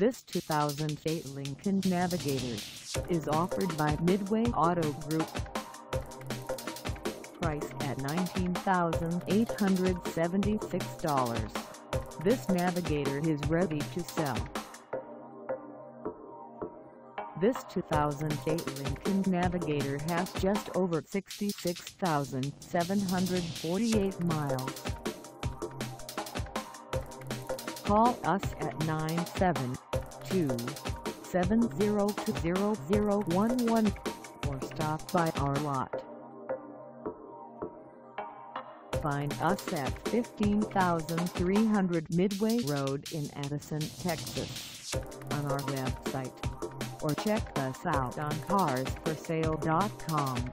This 2008 Lincoln Navigator is offered by Midway Auto Group. Price at $19,876. This Navigator is ready to sell. This 2008 Lincoln Navigator has just over 66,748 miles. Call us at 972-702-0011 or stop by our lot. Find us at 15300 Midway Road in Addison, Texas on our website or check us out on carsforsale.com.